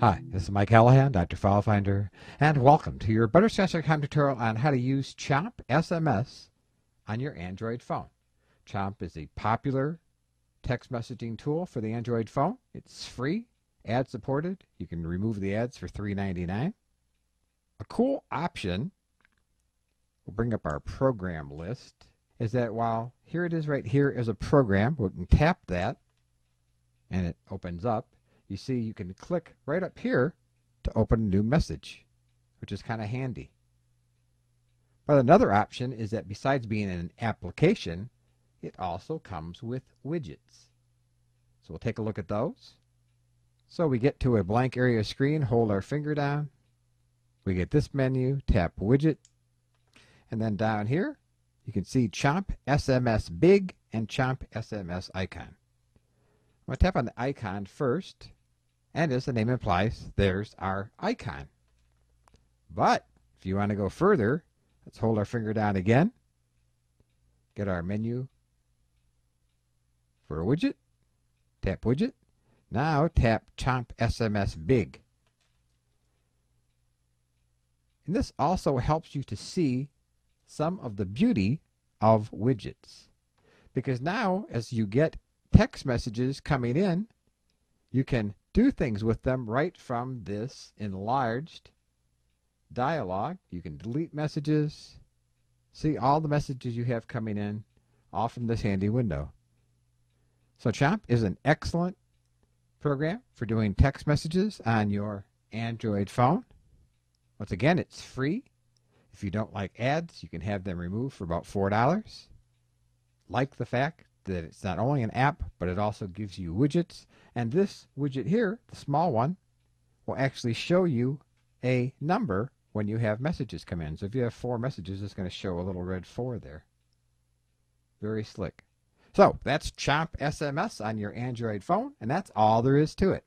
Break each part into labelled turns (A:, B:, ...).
A: Hi, this is Mike Callahan, Dr. FileFinder, and welcome to your Butterscotch.com tutorial on how to use Chomp SMS on your Android phone. Chomp is a popular text messaging tool for the Android phone. It's free, ad supported. You can remove the ads for $3.99. A cool option, we'll bring up our program list, is that while here it is right here is a program, we can tap that and it opens up you see you can click right up here to open a new message, which is kind of handy. But another option is that besides being an application, it also comes with widgets. So we'll take a look at those. So we get to a blank area screen, hold our finger down. We get this menu, tap widget. And then down here, you can see Chomp SMS Big and Chomp SMS Icon. I'm going to tap on the icon first. And as the name implies, there's our icon. But if you want to go further, let's hold our finger down again. Get our menu for a widget. Tap widget. Now tap Chomp SMS Big. And this also helps you to see some of the beauty of widgets. Because now, as you get text messages coming in, you can do things with them right from this enlarged dialog. You can delete messages, see all the messages you have coming in, all from this handy window. So Chomp is an excellent program for doing text messages on your Android phone. Once again, it's free. If you don't like ads, you can have them removed for about $4. Like the fact that it's not only an app, but it also gives you widgets. And this widget here, the small one, will actually show you a number when you have messages come in. So if you have four messages, it's going to show a little red 4 there. Very slick. So that's Chomp SMS on your Android phone, and that's all there is to it.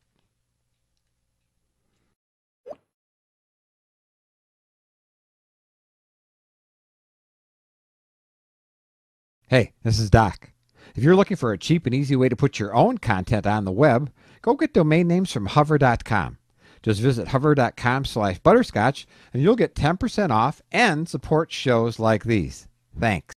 A: Hey, this is Doc. If you're looking for a cheap and easy way to put your own content on the web, go get domain names from hover.com. Just visit hover.com slash butterscotch and you'll get 10% off and support shows like these. Thanks.